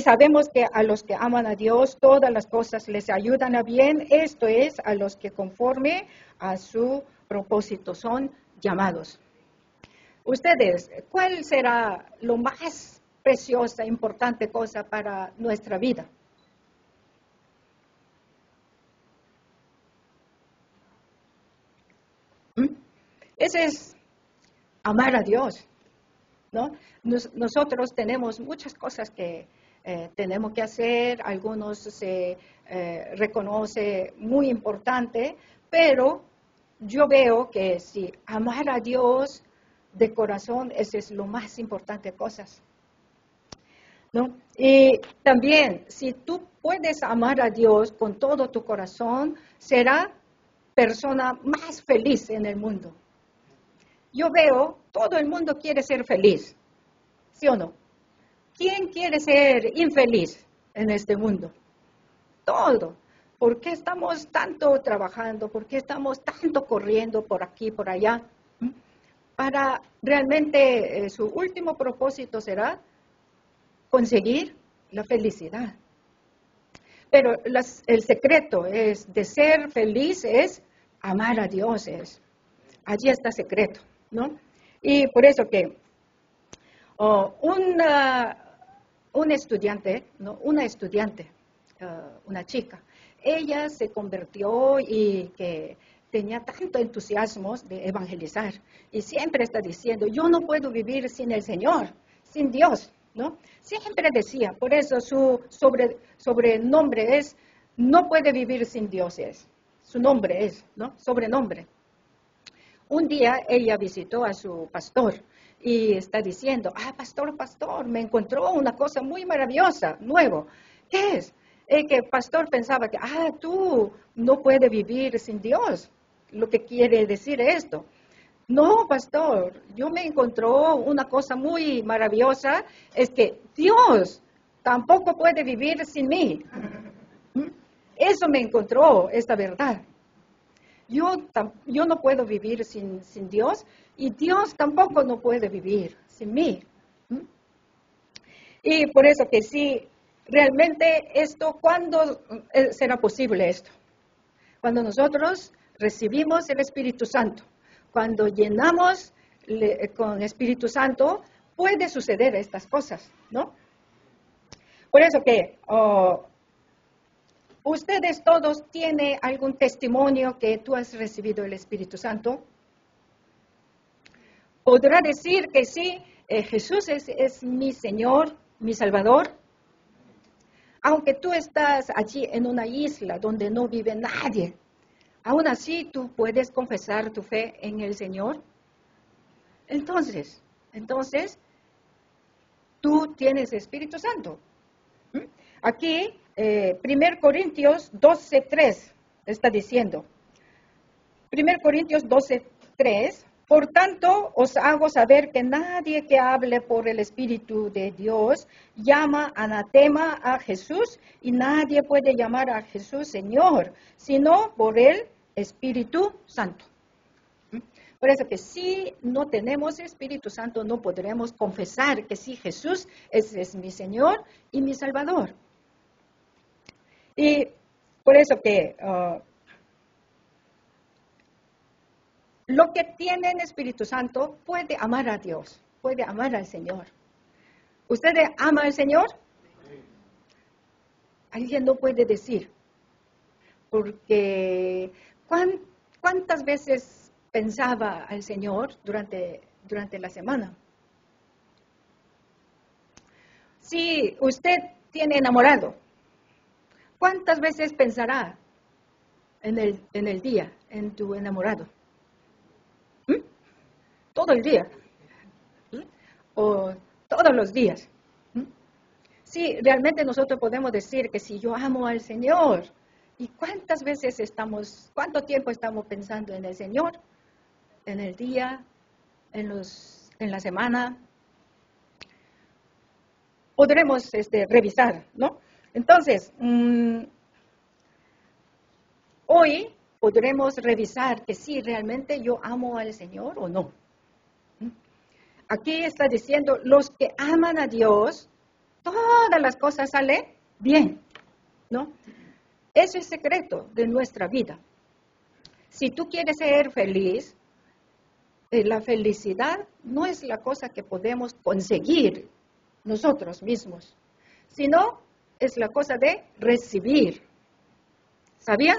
Sabemos que a los que aman a Dios, todas las cosas les ayudan a bien. Esto es a los que conforme a su propósito son llamados. Ustedes, ¿cuál será lo más preciosa, importante cosa para nuestra vida? ¿Mm? Ese es amar a Dios. ¿no? nosotros tenemos muchas cosas que eh, tenemos que hacer, algunos se eh, reconoce muy importante, pero yo veo que si amar a Dios de corazón, ese es lo más importante cosas. ¿no? Y también, si tú puedes amar a Dios con todo tu corazón, será persona más feliz en el mundo. Yo veo, todo el mundo quiere ser feliz, ¿sí o no? ¿Quién quiere ser infeliz en este mundo? Todo. ¿Por qué estamos tanto trabajando? ¿Por qué estamos tanto corriendo por aquí, por allá? ¿Mm? Para realmente eh, su último propósito será conseguir la felicidad. Pero el secreto es de ser feliz es amar a Dios. Es. Allí está secreto. ¿no? Y por eso que oh, una, un estudiante, ¿no? una estudiante, uh, una chica, ella se convirtió y que tenía tanto entusiasmo de evangelizar y siempre está diciendo, yo no puedo vivir sin el Señor, sin Dios, ¿no? Siempre decía, por eso su sobre, sobrenombre es, no puede vivir sin Dios, es, su nombre es, ¿no? Sobrenombre. Un día ella visitó a su pastor y está diciendo, ah, pastor, pastor, me encontró una cosa muy maravillosa, nuevo. ¿Qué es? Es que el pastor pensaba que, ah, tú no puedes vivir sin Dios. Lo que quiere decir esto. No, pastor, yo me encontró una cosa muy maravillosa, es que Dios tampoco puede vivir sin mí. ¿Mm? Eso me encontró, esta verdad yo, yo no puedo vivir sin, Dios y Dios tampoco no puede vivir sin mí. Y por eso que sí, realmente esto, ¿cuándo eh, será posible esto? Cuando nosotros recibimos el Espíritu Santo, cuando llenamos con Espíritu Santo, puede suceder estas cosas, ¿no? Por eso que oh, ¿Ustedes todos tienen algún testimonio que tú has recibido el Espíritu Santo? ¿Podrá decir que sí, eh, Jesús es, mi Señor, mi Salvador? Aunque tú estás allí en una isla donde no vive nadie, aún así tú puedes confesar tu fe en el Señor. Entonces, entonces, tú tienes Espíritu Santo. ¿Mm? Aquí 1 eh, Corintios 12.3 está diciendo. 1 Corintios 12.3. Por tanto, os hago saber que nadie que hable por el Espíritu de Dios llama anatema a Jesús y nadie puede llamar a Jesús Señor, sino por el Espíritu Santo. ¿Mm? Por eso que si no tenemos Espíritu Santo, no podremos confesar que sí, Jesús es mi Señor y mi Salvador. Y por eso que uh, lo que tiene el Espíritu Santo puede amar a Dios, puede amar al Señor. ¿Usted ama al Señor? Alguien no puede decir, porque ¿cuántas veces pensaba al Señor durante, durante la semana? Si usted tiene enamorado, ¿Cuántas veces pensará en el, en el día, en tu enamorado? ¿Mm? Todo el día. ¿Mm? O todos los días. ¿Mm? Sí, realmente nosotros podemos decir que si yo amo al Señor, ¿y cuántas veces estamos, cuánto tiempo estamos pensando en el Señor? En el día, en, los, en la semana. Podremos este, revisar, ¿no? Entonces, mm, hoy podremos revisar que si realmente yo amo al Señor o no. Aquí está diciendo, los que aman a Dios, todas las cosas salen bien, ¿no? Ese es secreto de nuestra vida. Si tú quieres ser feliz, eh, la felicidad no es la cosa que podemos conseguir nosotros mismos, sino es la cosa de recibir. ¿Sabían?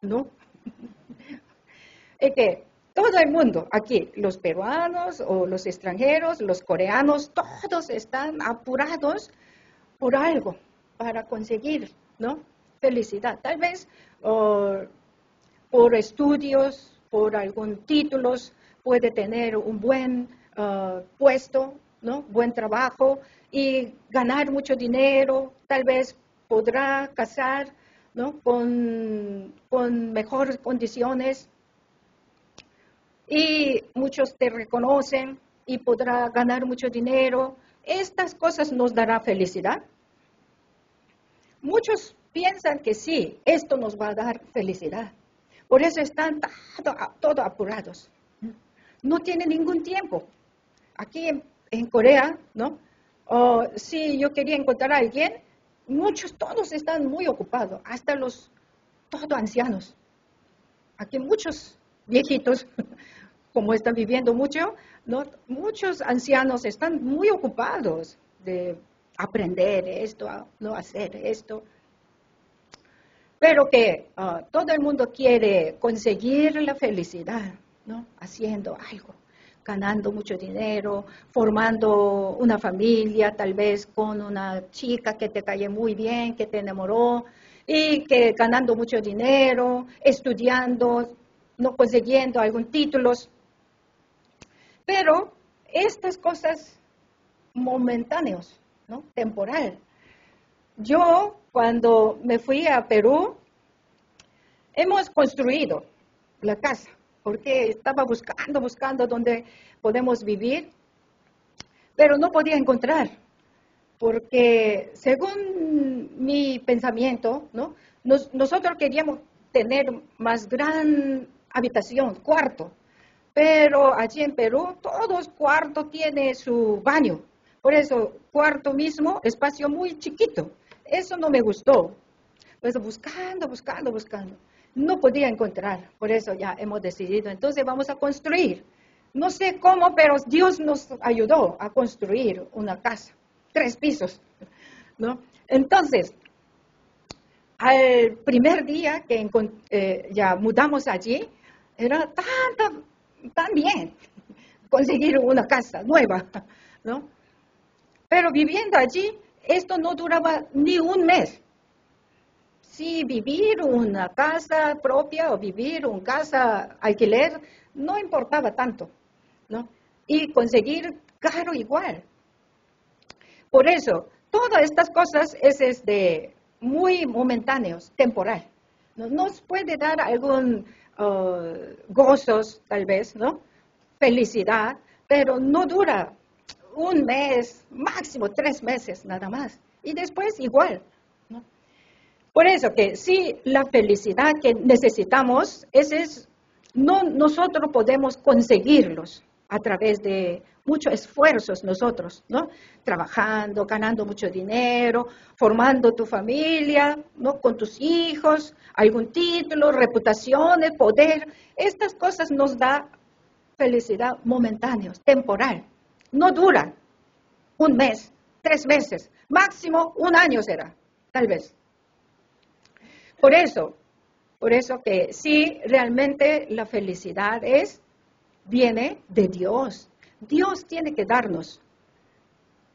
¿No? es que todo el mundo aquí, los peruanos o los extranjeros, los coreanos, todos están apurados por algo para conseguir, ¿no? Felicidad. Tal vez por estudios, por algún títulos, puede tener un buen uh, puesto, ¿no? Buen trabajo y ganar mucho dinero, tal vez podrá casar, ¿no? Con, con mejores condiciones y muchos te reconocen y podrá ganar mucho dinero. Estas cosas nos dará felicidad. Muchos piensan que sí, esto nos va a dar felicidad. Por eso están todos apurados. No tienen ningún tiempo. Aquí en, Corea, ¿no? Si yo quería encontrar a alguien, muchos, todos están muy ocupados, hasta los todos ancianos. Aquí muchos viejitos como están viviendo mucho, ¿no? muchos ancianos están muy ocupados de aprender esto, no hacer esto. Pero que ah, todo el mundo quiere conseguir la felicidad, ¿no? Haciendo algo, ganando mucho dinero, formando una familia, tal vez con una chica que te cae muy bien, que te enamoró, y que ganando mucho dinero, estudiando, no consiguiendo algún título. Pero estas cosas momentáneos, ¿no? Temporal. Yo, cuando me fui a Perú, hemos construido la casa, porque estaba buscando, buscando dónde podemos vivir, pero no podía encontrar, porque según mi pensamiento, ¿no? nosotros queríamos tener más gran habitación, cuarto, pero allí en Perú, todos cuartos tiene su baño. Por eso, cuarto mismo, espacio muy chiquito. Eso no me gustó. Pues buscando, buscando, buscando. No podía encontrar. Por eso ya hemos decidido, entonces vamos a construir. No sé cómo, pero Dios nos ayudó a construir una casa. Tres pisos. ¿no? Entonces, al primer día que eh, ya mudamos allí, era tanta también conseguir una casa nueva, ¿no? Pero viviendo allí, esto no duraba ni un mes. Si vivir una casa propia o vivir una casa alquiler, no importaba tanto, ¿no? Y conseguir caro igual. Por eso, todas estas cosas es, de muy momentáneos, temporal. Nos puede dar algún uh, gozos, tal vez, ¿no? Felicidad, pero no dura un mes, máximo tres meses nada más. Y después igual. Por eso que sí, la felicidad que necesitamos, ese es, no nosotros podemos conseguirlos a través de muchos esfuerzos nosotros, ¿no? Trabajando, ganando mucho dinero, formando tu familia, ¿no? Con tus hijos, algún título, reputaciones, poder. Estas cosas nos da felicidad momentánea, temporal. No duran un mes, tres meses, máximo un año será, tal vez. Por eso, por eso que sí, realmente la felicidad es, viene de Dios, Dios tiene que darnos.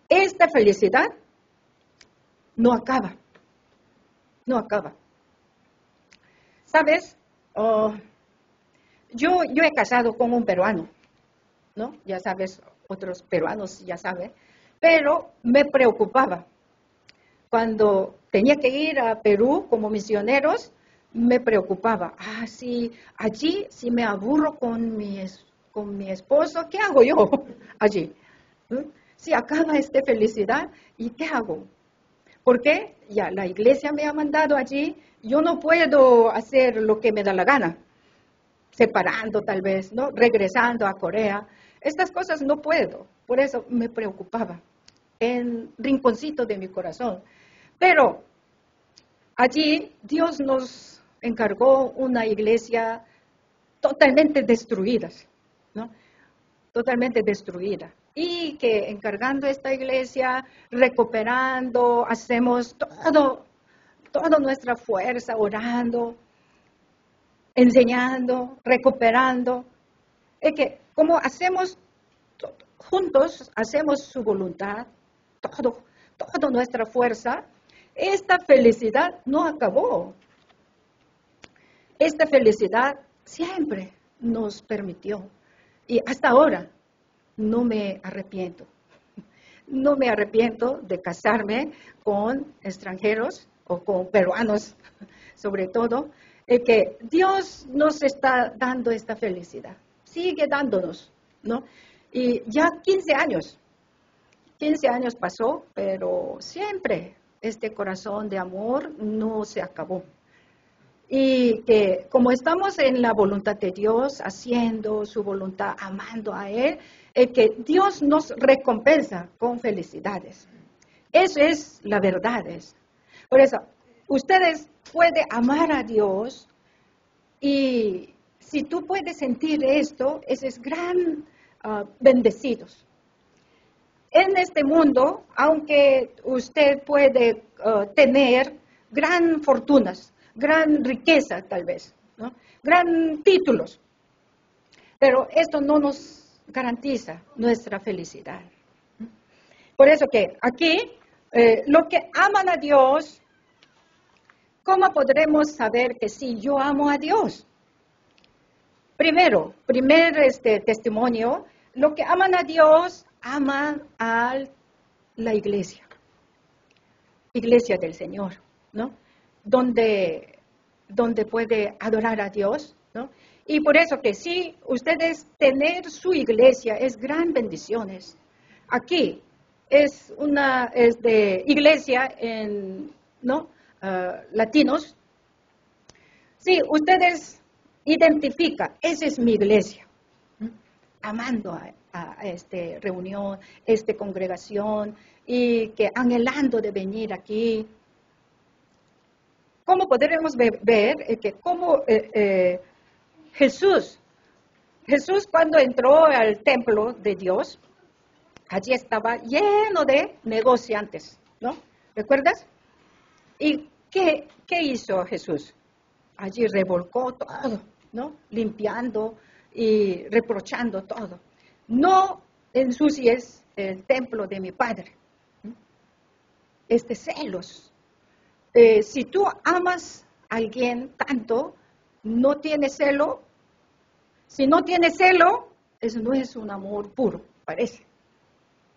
Esta felicidad no acaba, no acaba. ¿Sabes? Oh, yo, yo he casado con un peruano, ¿no? Ya sabes, otros peruanos ya saben, pero me preocupaba. Cuando tenía que ir a Perú como misioneros, me preocupaba. Ah, sí, allí si me aburro con mi con mi esposo, ¿qué hago yo allí? Si acaba esta felicidad, ¿y qué hago? Porque ya la iglesia me ha mandado allí, yo no puedo hacer lo que me da la gana, separando tal vez, ¿no? Regresando a Corea. Estas cosas no puedo, por eso me preocupaba. en rinconcito de mi corazón. Pero allí Dios nos encargó una iglesia totalmente destruida, ¿no? Totalmente destruida. Y que encargando esta iglesia, recuperando, hacemos todo, toda nuestra fuerza, orando, enseñando, recuperando. Es que como hacemos juntos, hacemos su voluntad, todo, toda nuestra fuerza, esta felicidad no acabó. Esta felicidad siempre nos permitió. Y hasta ahora no me arrepiento. No me arrepiento de casarme con extranjeros o con peruanos, sobre todo, que Dios nos está dando esta felicidad, sigue dándonos, ¿no? Y ya 15 años, 15 años pasó, pero siempre este corazón de amor no se acabó. Y que como estamos en la voluntad de Dios, haciendo su voluntad, amando a Él, es que Dios nos recompensa con felicidades. Eso es la verdad. Por eso, ustedes pueden amar a Dios y si tú puedes sentir esto, ese es gran uh, bendecidos. En este mundo, aunque usted puede uh, tener gran fortunas, gran riqueza tal vez, gran títulos. Pero esto no nos garantiza nuestra felicidad. Por eso que aquí, eh, lo que aman a Dios, ¿cómo podremos saber que sí, yo amo a Dios? Primero, primer este, testimonio, lo que aman a Dios, aman a la iglesia, iglesia del Señor, ¿no? donde, donde puede adorar a Dios, ¿no? Y por eso que sí, ustedes tener su iglesia es gran bendiciones. Aquí es una es de iglesia en ¿no? Ah, latinos. Sí, ustedes identifican, esa es mi iglesia, amando a, a esta reunión, esta congregación y que anhelando de venir aquí ¿Cómo podremos ver, eh, que cómo eh, eh, Jesús, Jesús cuando entró al templo de Dios, allí estaba lleno de negociantes, ¿no? ¿Recuerdas? ¿Y qué, qué hizo Jesús? Allí revolcó todo, ¿no? Limpiando y reprochando todo. No ensucies el templo de mi Padre. Este celos, eh, si tú amas a alguien tanto, no tienes celo. Si no tienes celo, eso no es un amor puro, parece.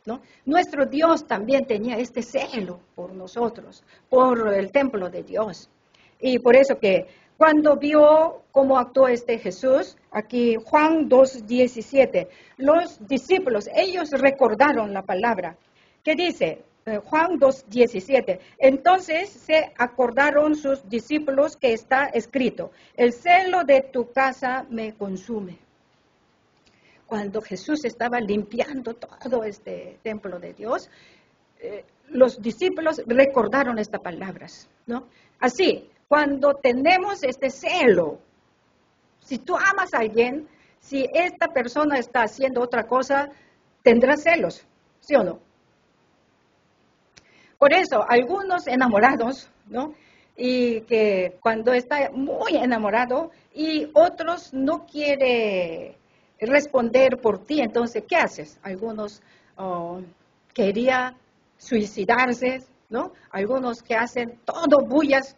¿no? Nuestro Dios también tenía este celo por nosotros, por el templo de Dios. Y por eso que cuando vio cómo actuó este Jesús, aquí Juan 2.17, los discípulos, ellos recordaron la palabra, que dice, eh, Juan 2.17. Entonces se acordaron sus discípulos que está escrito, el celo de tu casa me consume. Cuando Jesús estaba limpiando todo este templo de Dios, eh, los discípulos recordaron estas palabras, ¿no? Así, cuando tenemos este celo, si tú amas a alguien, si esta persona está haciendo otra cosa, tendrás celos, ¿sí o no? Por eso, algunos enamorados, ¿no? Y que cuando está muy enamorado y otros no quiere responder por ti, entonces, ¿qué haces? Algunos oh, quería suicidarse, ¿no? Algunos que hacen todo bullas,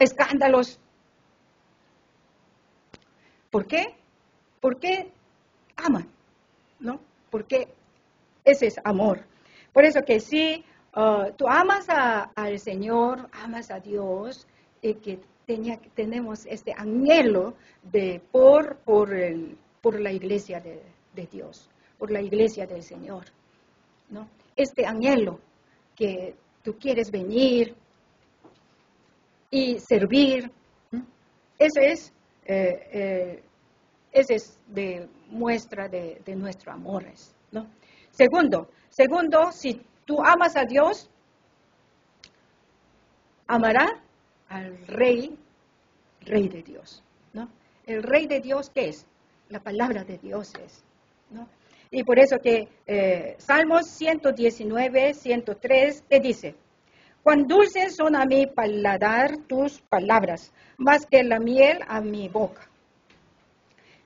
escándalos. ¿Por qué? Porque aman, ¿no? Porque ese es amor. Por eso que sí, Ah, tú amas al Señor, amas a Dios, y que tenemos este anhelo de por, por, el, por la iglesia de, Dios, por la iglesia del Señor. ¿no? Este anhelo que tú quieres venir y servir, eso es, eh, eh, es de muestra de, de nuestro amor. ¿no? Segundo, segundo, si tú amas a Dios, amará al rey, rey de Dios. ¿no? El rey de Dios, ¿qué es? La palabra de Dios es. ¿no? Y por eso que eh, Salmos 119, 103 te dice, cuán dulces son a mi paladar tus palabras, más que la miel a mi boca.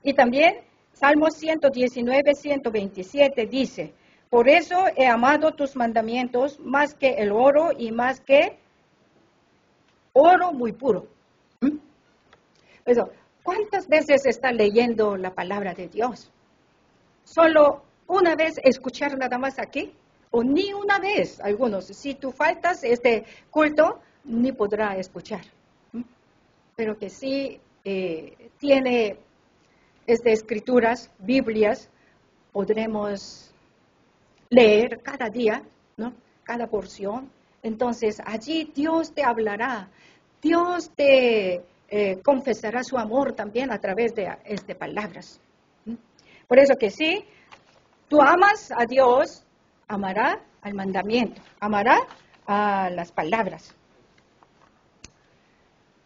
Y también Salmos 119, 127 dice, por eso he amado tus mandamientos más que el oro y más que oro muy puro. ¿Mm? ¿Cuántas veces está leyendo la palabra de Dios? Solo una vez escuchar nada más aquí, o ni una vez, algunos. Si tú faltas este culto, ni podrá escuchar. Pero que sí eh, tiene este, escrituras, Biblias, podremos leer cada día, ¿no? Cada porción. Entonces, allí Dios te hablará, Dios te eh, confesará su amor también a través de este, palabras. Por eso que sí, tú amas a Dios, amará al mandamiento, amará a las palabras.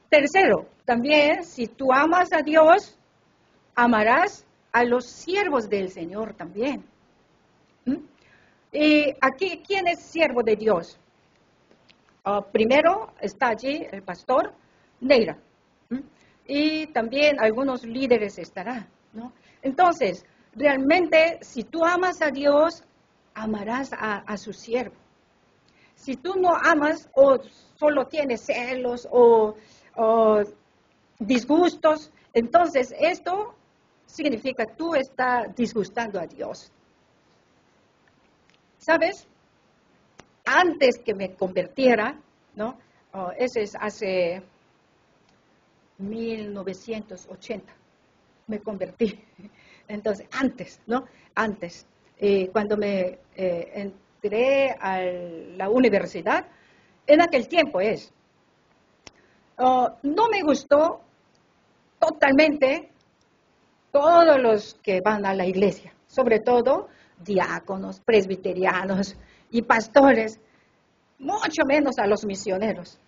Tercero, también si tú amas a Dios, amarás a los siervos del Señor también. Y aquí, ¿quién es siervo de Dios? Ah, primero está allí el pastor Neira y también algunos líderes estarán. Entonces, realmente, si tú amas a Dios, amarás a, su siervo. Si tú no amas o solo tienes celos o, disgustos, entonces esto significa tú estás disgustando a Dios. ¿Sabes? Antes que me convirtiera, ¿no? Oh, ese es hace 1980 me convertí. Entonces, antes, ¿no? Antes, eh, cuando me eh, entré a la universidad, en aquel tiempo es. Oh, no me gustó totalmente todos los que van a la iglesia, sobre todo diáconos, presbiterianos y pastores, mucho menos a los misioneros.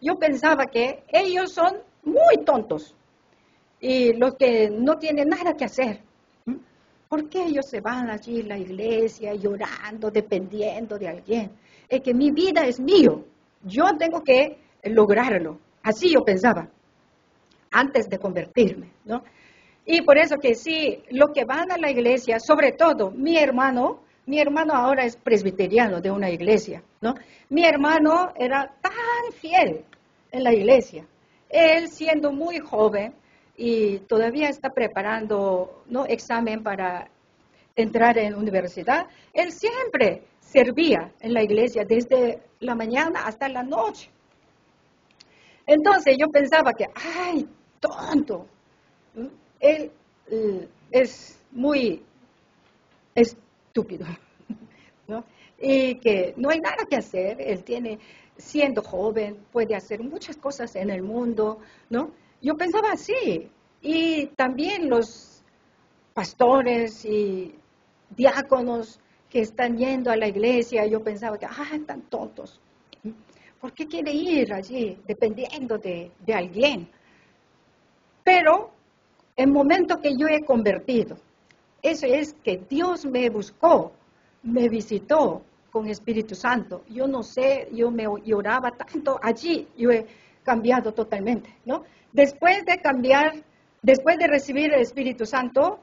Yo pensaba que ellos son muy tontos y los que no tienen nada que hacer. ¿Por qué ellos se van allí a la iglesia llorando, dependiendo de alguien? Es que mi vida es mío, yo tengo que lograrlo. Así yo pensaba antes de convertirme, ¿no? Y por eso que sí, los que van a la iglesia, sobre todo mi hermano, mi hermano ahora es presbiteriano de una iglesia, ¿no? Mi hermano era tan fiel en la iglesia él siendo muy joven y todavía está preparando ¿no? examen para entrar en universidad, él siempre servía en la iglesia desde la mañana hasta la noche. Entonces yo pensaba que, ay, tonto, él eh, es muy estúpido, ¿no? Y que no hay nada que hacer, él tiene siendo joven, puede hacer muchas cosas en el mundo, ¿no? Yo pensaba así. Y también los pastores y diáconos que están yendo a la iglesia, yo pensaba que, ah, están tontos. ¿Por qué quiere ir allí dependiendo de, de alguien? Pero el momento que yo he convertido, eso es que Dios me buscó, me visitó, con Espíritu Santo. Yo no sé, yo me lloraba tanto allí, yo he cambiado totalmente, ¿no? Después de cambiar, después de recibir el Espíritu Santo,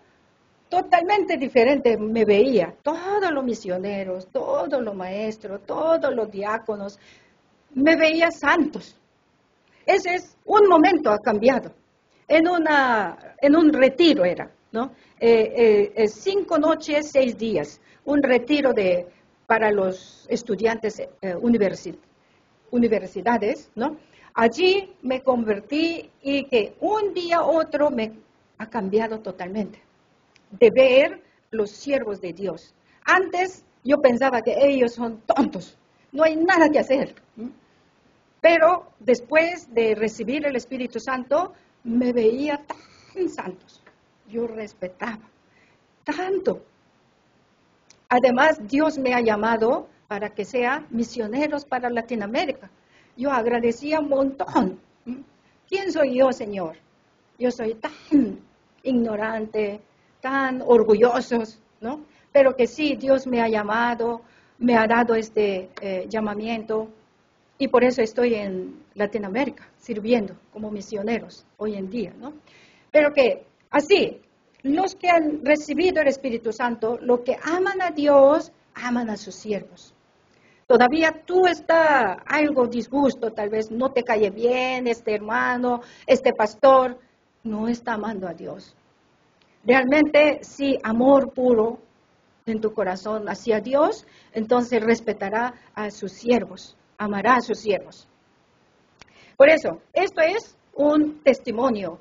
totalmente diferente me veía. Todos los misioneros, todos los maestros, todos los diáconos, me veía santos. Ese es un momento ha cambiado. En, una, en un retiro era, ¿no? Eh, eh, cinco noches, seis días. Un retiro de para los estudiantes eh, universidades, ¿no? Allí me convertí y que un día otro me ha cambiado totalmente de ver los siervos de Dios. Antes yo pensaba que ellos son tontos, no hay nada que hacer. Pero después de recibir el Espíritu Santo, me veía tan santos. Yo respetaba tanto Además, Dios me ha llamado para que sean misioneros para Latinoamérica. Yo agradecía un montón. ¿Quién soy yo, Señor? Yo soy tan ignorante, tan orgulloso, ¿no? Pero que sí, Dios me ha llamado, me ha dado este eh, llamamiento y por eso estoy en Latinoamérica sirviendo como misioneros hoy en día, ¿no? Pero que así, los que han recibido el Espíritu Santo, los que aman a Dios, aman a sus siervos. Todavía tú estás algo disgusto, tal vez no te cae bien este hermano, este pastor, no está amando a Dios. Realmente, si amor puro en tu corazón hacia Dios, entonces respetará a sus siervos, amará a sus siervos. Por eso, esto es un testimonio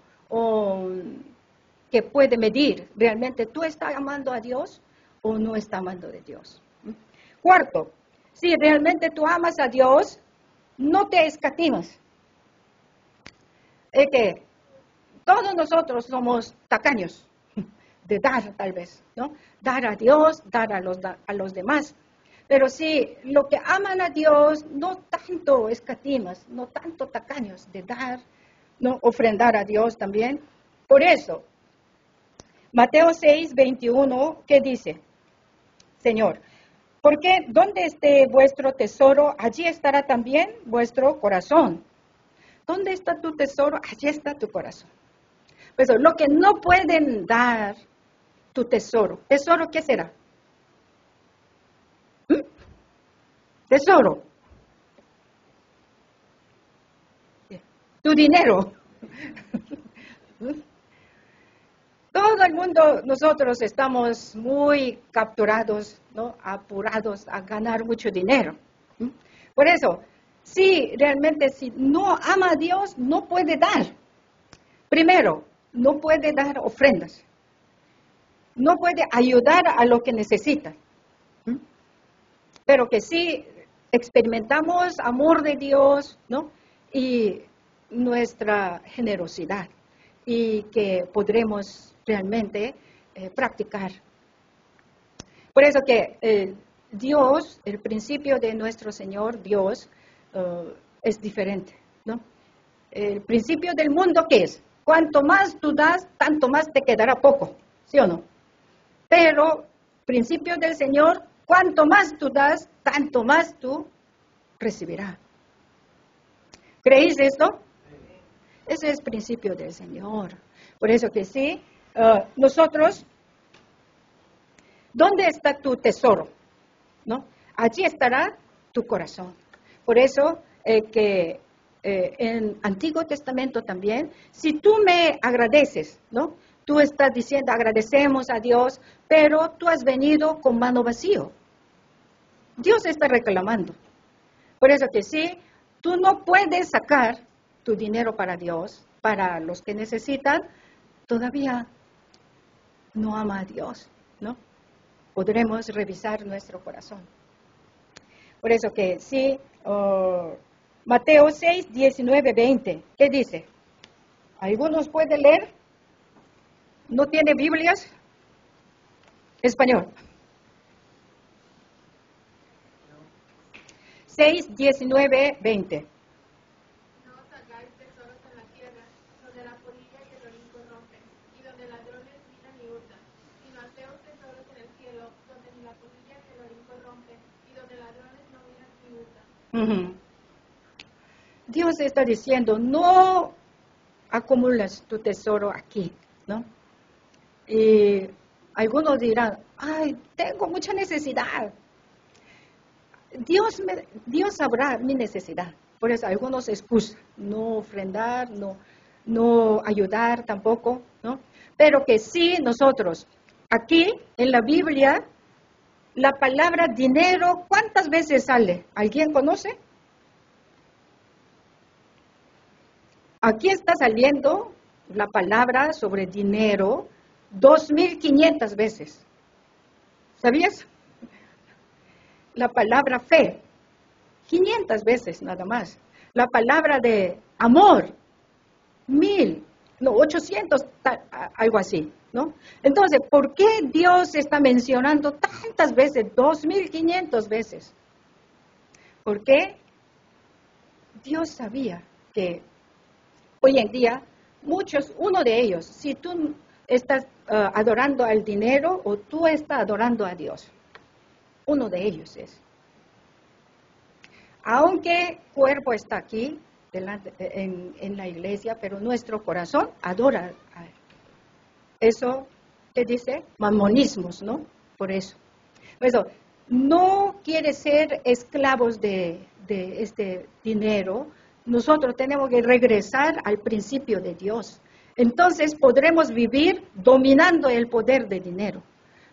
que puede medir realmente tú estás amando a Dios o no estás amando a Dios. Cuarto, si realmente tú amas a Dios, no te escatimas. Es que todos nosotros somos tacaños de dar, tal vez, ¿no? Dar a Dios, dar a los, a los demás. Pero si lo que aman a Dios, no tanto escatimas, no tanto tacaños de dar, no ofrendar a Dios también. Por eso, Mateo 6, 21, ¿qué dice? Señor, porque donde esté vuestro tesoro, allí estará también vuestro corazón. ¿Dónde está tu tesoro? Allí está tu corazón. Pues lo que no pueden dar tu tesoro. ¿Tesoro qué será? ¿Mm? Tesoro. Tu dinero. Todo el mundo, nosotros estamos muy capturados, apurados a ganar mucho dinero. Por eso, si realmente si no ama a Dios, no puede dar. Primero, no puede dar ofrendas no puede ayudar a lo que necesita. Pero que sí experimentamos amor de Dios, ¿no? Y nuestra generosidad y que podremos realmente eh, practicar. Por eso que eh, Dios, el principio de nuestro Señor Dios, eh, es diferente, ¿no? El principio del mundo, ¿qué es? Cuanto más tú das, tanto más te quedará poco, ¿sí o no? Pero, principio del Señor, cuanto más tú das, tanto más tú recibirás. ¿Creéis esto? Ese es principio del Señor. Por eso que sí, uh, nosotros, ¿dónde está tu tesoro? ¿No? Allí estará tu corazón. Por eso eh, que eh, en Antiguo Testamento también, si tú me agradeces, ¿no? Tú estás diciendo, agradecemos a Dios, pero tú has venido con mano vacío. Dios está reclamando. Por eso que sí, tú no puedes sacar tu dinero para Dios, para los que necesitan, todavía no ama a Dios, ¿no? Podremos revisar nuestro corazón. Por eso que sí, Mateo 6, 19, 20, ¿qué dice? ¿Algunos pueden leer? ¿No tiene Biblias? Español. 6, 19, 20. No os hagáis tesoros en la tierra, donde la polilla y el orín corrompen, y donde ladrones minan y hurtan, sino haceos tesoros en el cielo, donde ni la polilla ni el orín corrompen, y donde ladrones no minan ni hurtan. Dios está diciendo, no acumulas tu tesoro aquí, ¿no? Y algunos dirán, ay, tengo mucha necesidad. Dios, me, Dios sabrá mi necesidad. Por eso algunos excusan, no ofrendar, no, no ayudar tampoco, ¿no? Pero que sí nosotros, aquí en la Biblia, la palabra dinero, ¿cuántas veces sale? ¿Alguien conoce? Aquí está saliendo la palabra sobre dinero 2.500 veces. ¿Sabías? La palabra fe, 500 veces nada más. La palabra de amor, mil, no, 800, algo así, ¿no? Entonces, ¿por qué Dios está mencionando tantas veces, 2.500 veces? Porque Dios sabía que hoy en día muchos, uno de ellos, si tú estás uh, adorando al dinero o tú estás adorando a Dios, uno de ellos es. Aunque cuerpo está aquí delante, en, en la iglesia, pero nuestro corazón adora a Él. Eso, ¿qué dice? Mamonismos, ¿no? Por eso. Eso, no quiere ser esclavos de, de este dinero, nosotros tenemos que regresar al principio de Dios. Entonces podremos vivir dominando el poder de dinero.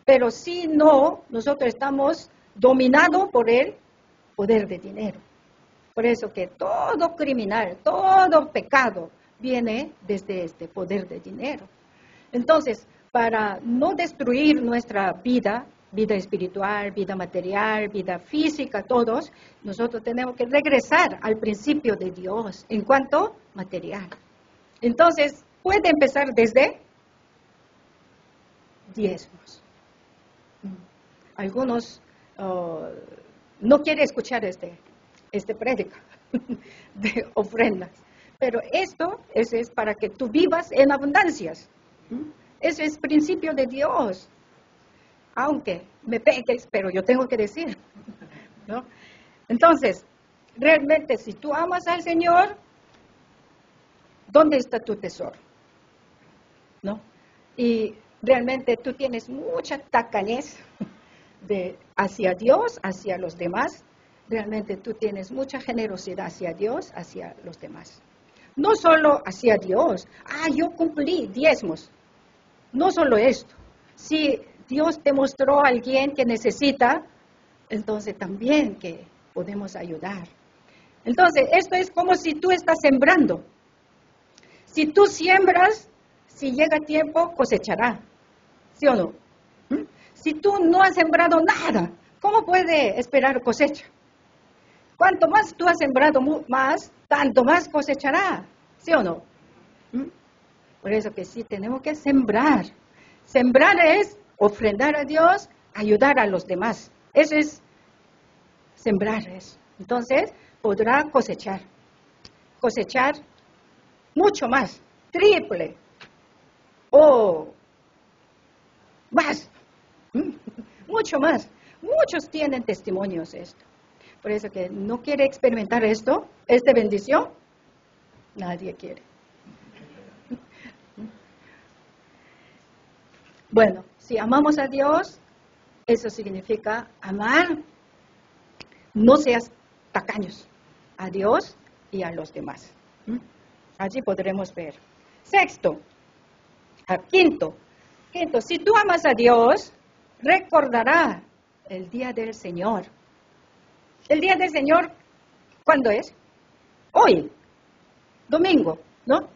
Pero si no, nosotros estamos dominados por el poder de dinero. Por eso que todo criminal, todo pecado viene desde este poder de dinero. Entonces, para no destruir nuestra vida, vida espiritual, vida material, vida física, todos, nosotros tenemos que regresar al principio de Dios en cuanto material. Entonces, puede empezar desde diezmos. Algunos oh, no quieren escuchar este, este prédica de ofrendas, pero esto es, es para que tú vivas en abundancias. Ese es principio de Dios aunque me pegues, pero yo tengo que decir. ¿no? Entonces, realmente si tú amas al Señor, ¿dónde está tu tesoro? ¿No? Y realmente tú tienes mucha tacanez de, hacia Dios, hacia los demás. Realmente tú tienes mucha generosidad hacia Dios, hacia los demás. No solo hacia Dios. Ah, yo cumplí diezmos. No solo esto. Si Dios te mostró a alguien que necesita, entonces también que podemos ayudar. Entonces, esto es como si tú estás sembrando. Si tú siembras, si llega tiempo, cosechará. ¿Sí o no? ¿Mm? Si tú no has sembrado nada, ¿cómo puede esperar cosecha? Cuanto más tú has sembrado más, tanto más cosechará. ¿Sí o no? ¿Mm? Por eso que sí tenemos que sembrar. Sembrar es ofrendar a Dios, ayudar a los demás. Eso es sembrar eso. Entonces podrá cosechar. Cosechar mucho más, triple o más, mucho más. Muchos tienen testimonios de esto. Por eso que no quiere experimentar esto, esta bendición, nadie quiere. Bueno, si amamos a Dios, eso significa amar, no seas tacaños a Dios y a los demás. ¿Mm? Allí podremos ver. Sexto, quinto, quinto, si tú amas a Dios, recordará el día del Señor. El día del Señor, ¿cuándo es? Hoy, domingo, ¿no?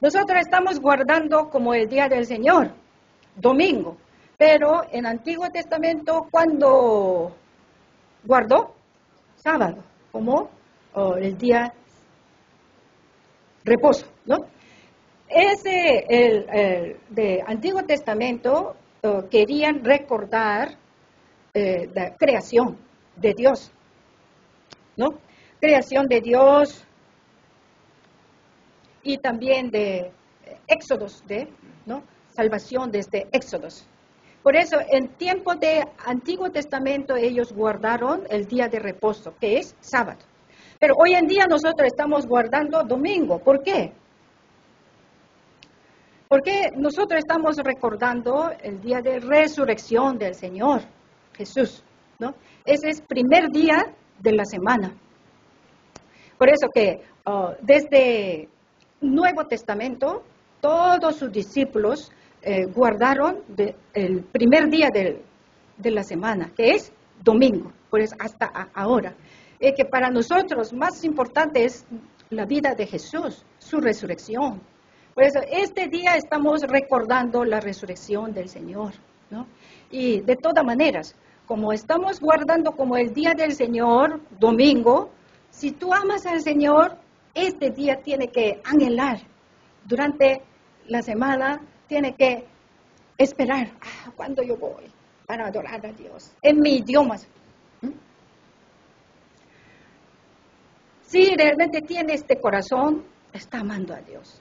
Nosotros estamos guardando como el día del Señor, domingo. Pero en Antiguo Testamento, cuando guardó? Sábado, como oh, el día reposo, ¿no? Ese, el, de Antiguo Testamento, oh, querían recordar eh, la creación de Dios, ¿no? Creación de Dios y también de éxodos, de, ¿no? Salvación desde éxodos. Por eso, en tiempo de Antiguo Testamento, ellos guardaron el día de reposo, que es sábado. Pero hoy en día nosotros estamos guardando domingo. ¿Por qué? Porque nosotros estamos recordando el día de resurrección del Señor Jesús, ¿no? Ese es primer día de la semana. Por eso que oh, desde Nuevo Testamento, todos sus discípulos eh, guardaron el primer día de la semana, que es domingo, por eso hasta ahora. Es que para nosotros más importante es la vida de Jesús, su resurrección. Por eso este día estamos recordando la resurrección del Señor. ¿no? Y de todas maneras, como estamos guardando como el día del Señor, domingo, si tú amas al Señor, este día tiene que anhelar durante la semana tiene que esperar, ah, ¿cuándo yo voy para adorar a Dios? En mi idioma. ¿Mm? si realmente tiene este corazón, está amando a Dios.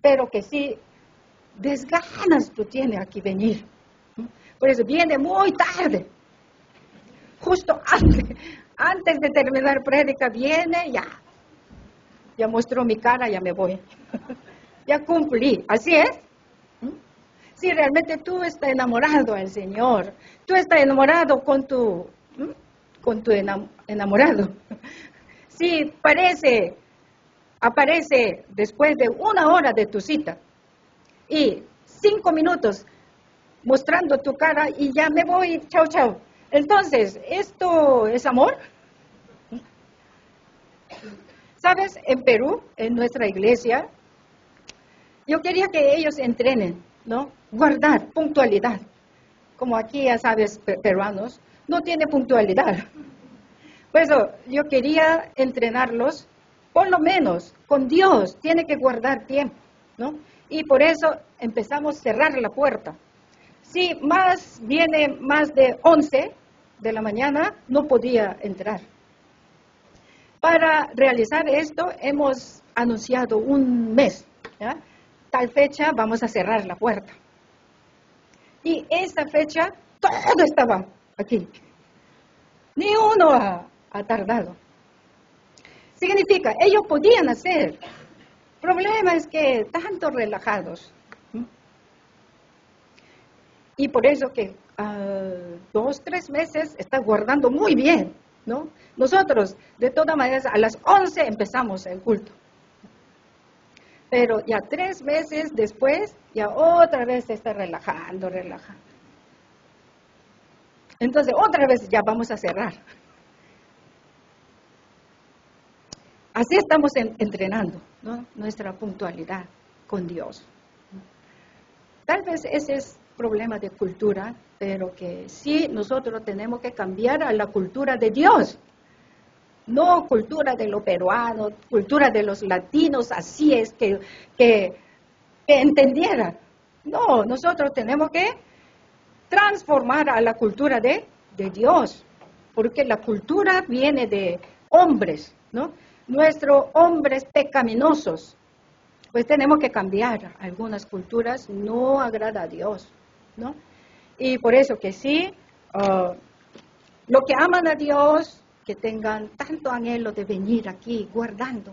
Pero que si desganas tú tienes aquí venir. Por eso viene muy tarde. Justo antes, de terminar prédica viene ya. Ya muestro mi cara, ya me voy. ya cumplí. Así es. Si realmente tú estás enamorado del Señor, tú estás enamorado con tu, con tu enamorado. Si parece, aparece después de una hora de tu cita y cinco minutos mostrando tu cara y ya me voy, chao, chao. Entonces, ¿esto es amor? ¿Sabes? En Perú, en nuestra iglesia, yo quería que ellos entrenen, ¿no? Guardar puntualidad. Como aquí, ya sabes, peruanos, no tiene puntualidad. Por eso yo quería entrenarlos, por lo menos con Dios, tiene que guardar tiempo, ¿no? Y por eso empezamos a cerrar la puerta. Si más viene más de 11 de la mañana, no podía entrar. Para realizar esto hemos anunciado un mes. Tal fecha vamos a cerrar la puerta. Y esa fecha todo estaba aquí. Ni uno ha, tardado. Significa, ellos podían hacer. El problema es que tanto relajados. Y por eso que uh, dos, tres meses está guardando muy bien, ¿no? Nosotros, de todas maneras, a las 11 empezamos el culto. Pero ya tres meses después, ya otra vez se está relajando, relajando. Entonces, otra vez ya vamos a cerrar. Así estamos entrenando nuestra puntualidad con Dios. Tal vez ese es problema de cultura, pero que sí nosotros tenemos que cambiar a la cultura de Dios. No cultura de los peruanos, cultura de los latinos, así es que, que, entendiera. No, nosotros tenemos que transformar a la cultura de, de Dios, porque la cultura viene de hombres, ¿no? nuestros hombres pecaminosos, pues tenemos que cambiar. Algunas culturas no agrada a Dios, ¿no? Y por eso que sí, uh, lo que aman a Dios, que tengan tanto anhelo de venir aquí guardando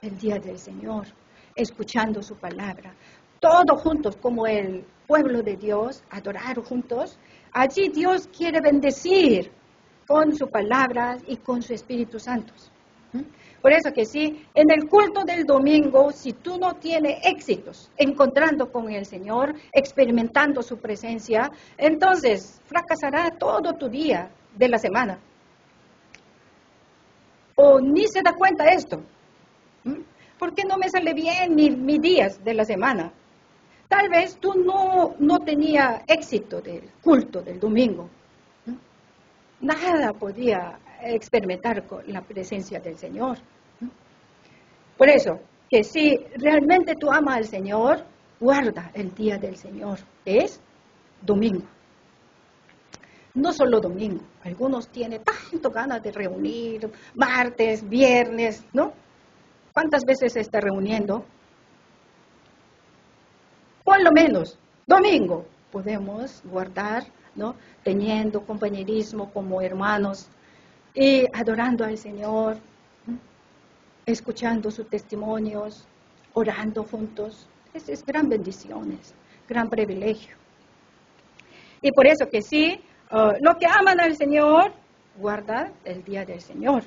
el día del Señor, escuchando su palabra, todos juntos como el pueblo de Dios, adorar juntos. Allí Dios quiere bendecir con su palabra y con su Espíritu Santo. Por eso que sí, en el culto del domingo, si tú no tienes éxitos encontrando con el Señor, experimentando su presencia, entonces fracasará todo tu día de la semana. O ni se da cuenta esto. ¿Por qué no me sale bien mis días de la semana? Tal vez tú no, no tenías éxito del culto del domingo. Nada podía experimentar con la presencia del Señor. Por eso, que si realmente tú amas al Señor, guarda el día del Señor, es domingo. No solo domingo, algunos tienen tanto ganas de reunir, martes, viernes, ¿no? ¿Cuántas veces se está reuniendo? Por lo menos, domingo, podemos guardar, ¿no? Teniendo compañerismo como hermanos, y adorando al Señor, escuchando sus testimonios, orando juntos. Es, es gran bendición, es gran privilegio. Y por eso que sí, uh, lo que aman al Señor, guarda el día del Señor.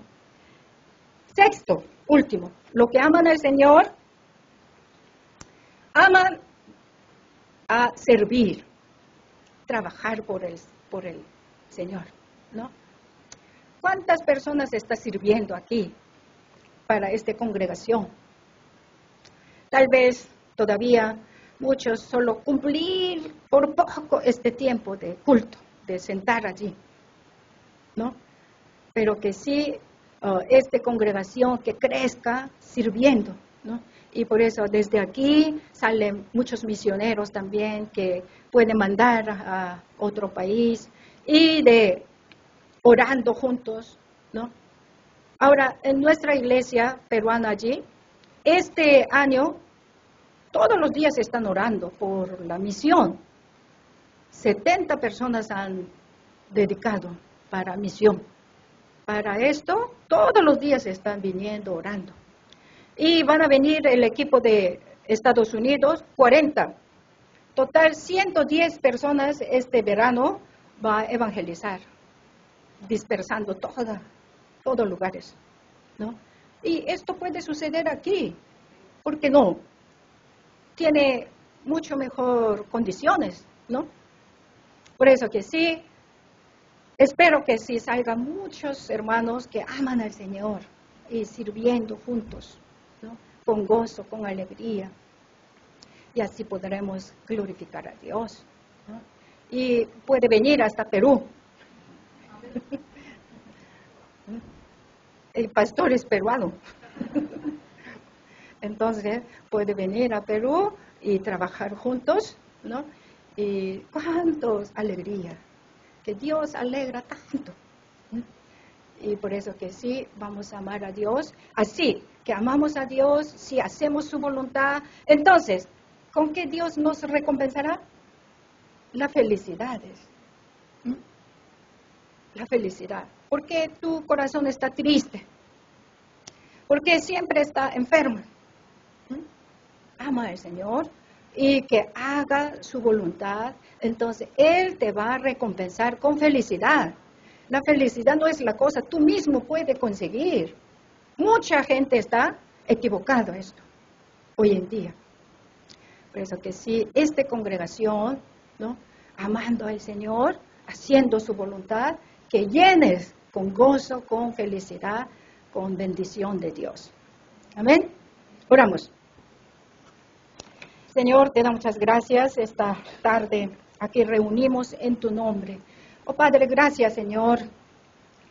Sexto, último, lo que aman al Señor, aman a servir, trabajar por el, por el Señor, ¿no? ¿Cuántas personas está sirviendo aquí para esta congregación? Tal vez todavía muchos solo cumplir por poco este tiempo de culto, de sentar allí, ¿no? Pero que sí, uh, esta congregación que crezca sirviendo, ¿no? Y por eso desde aquí salen muchos misioneros también que pueden mandar a otro país y de orando juntos, ¿no? Ahora, en nuestra iglesia peruana allí, este año, todos los días están orando por la misión. 70 personas han dedicado para misión. Para esto, todos los días están viniendo orando. Y van a venir el equipo de Estados Unidos, 40. Total, 110 personas este verano va a evangelizar, dispersando toda, todos lugares. ¿no? Y esto puede suceder aquí, porque no, tiene mucho mejor condiciones, ¿no? Por eso que sí, espero que sí salgan muchos hermanos que aman al Señor y sirviendo juntos, ¿no? con gozo, con alegría. Y así podremos glorificar a Dios. Y puede venir hasta Perú. El pastor es peruano. Entonces puede venir a Perú y trabajar juntos, ¿no? Y cuántos alegría, que Dios alegra tanto. Y por eso que sí, vamos a amar a Dios. Así que amamos a Dios, si hacemos su voluntad, entonces, ¿con qué Dios nos recompensará? La felicidad. La felicidad. ¿Por qué tu corazón está triste? Porque siempre está enfermo. Ama al Señor y que haga su voluntad, entonces Él te va a recompensar con felicidad. La felicidad no es la cosa, tú mismo puedes conseguir. Mucha gente está equivocado esto hoy en día. Por eso que si esta congregación, ¿no? amando al Señor, haciendo su voluntad, que llenes con gozo, con felicidad, con bendición de Dios. Amén. Oramos. Señor, te da muchas gracias esta tarde. Aquí reunimos en tu nombre. Oh Padre, gracias, Señor,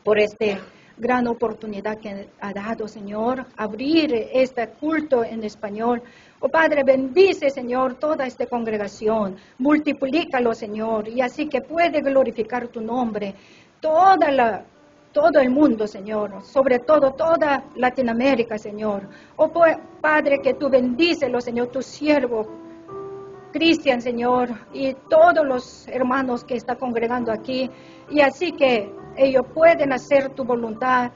por esta gran oportunidad que ha dado, Señor, abrir este culto en español. Oh Padre, bendice, Señor, toda esta congregación. Multiplícalo, Señor, y así que puede glorificar tu nombre. Todo el mundo, Señor, sobre todo toda Latinoamérica, Señor. Oh Padre, que tú bendícelo, Señor, tu siervo, Cristian, Señor, y todos los hermanos que están congregando aquí, y así que ellos pueden hacer tu voluntad,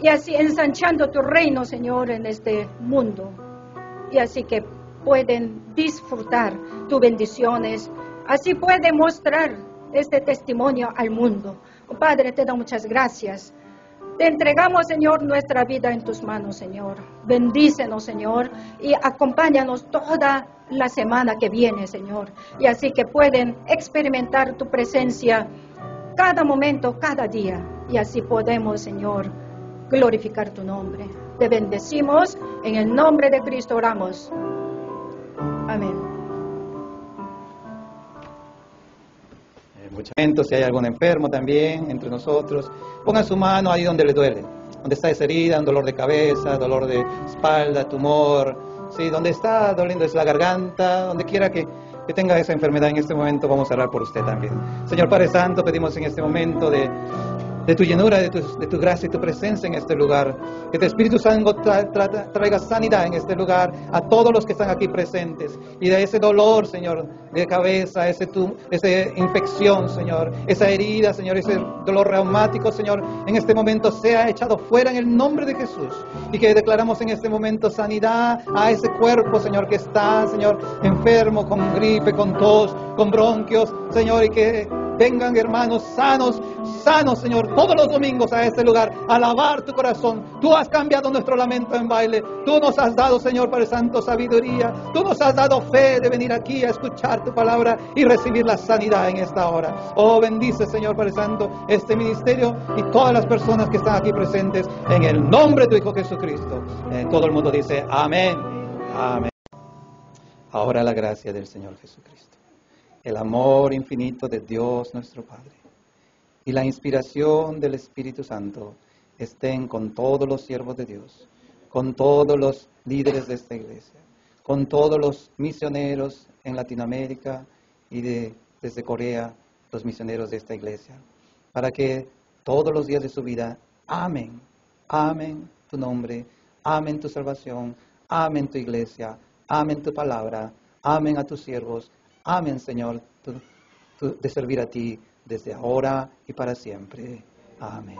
y así ensanchando tu reino, Señor, en este mundo, y así que pueden disfrutar tus bendiciones, así pueden mostrar este testimonio al mundo. Padre, te doy muchas gracias. Te entregamos, Señor, nuestra vida en tus manos, Señor. Bendícenos, Señor, y acompáñanos toda la semana que viene, Señor. Y así que pueden experimentar tu presencia cada momento, cada día. Y así podemos, Señor, glorificar tu nombre. Te bendecimos. En el nombre de Cristo oramos. Amén. Mucha gente, si hay algún enfermo también entre nosotros, ponga su mano ahí donde le duele, donde está esa herida, un dolor de cabeza, dolor de espalda, tumor, sí, donde está doliendo es la garganta, donde quiera que, que tenga esa enfermedad en este momento, vamos a orar por usted también. Señor Padre Santo, pedimos en este momento de de tu llenura, de tu, de tu, gracia y tu presencia en este lugar. Que tu Espíritu Santo traiga sanidad en este lugar a todos los que están aquí presentes. Y de ese dolor, Señor, de cabeza, ese tu, esa infección, Señor, esa herida, Señor, ese dolor reumático, Señor, en este momento sea echado fuera en el nombre de Jesús. Y que declaramos en este momento sanidad a ese cuerpo, Señor, que está, Señor, enfermo, con gripe, con tos, con bronquios, Señor, y que vengan hermanos sanos, sanos, Señor, todos los domingos a este lugar, a alabar tu corazón. Tú has cambiado nuestro lamento en baile. Tú nos has dado, Señor, Padre Santo, sabiduría. Tú nos has dado fe de venir aquí a escuchar tu palabra y recibir la sanidad en esta hora. Oh, bendice, Señor, Padre Santo, este ministerio y todas las personas que están aquí presentes en el nombre de tu Hijo Jesucristo. Eh, todo el mundo dice amén. Amén. Ahora la gracia del Señor Jesucristo el amor infinito de Dios nuestro Padre. Y la inspiración del Espíritu Santo estén con todos los siervos de Dios, con todos los líderes de esta iglesia, con todos los misioneros en Latinoamérica y de, desde Corea, los misioneros de esta iglesia, para que todos los días de su vida amen amen tu nombre, amen tu salvación, amen tu iglesia, amen tu palabra, amen a tus siervos, amen Señor de servir a ti desde ahora y para siempre. Amén.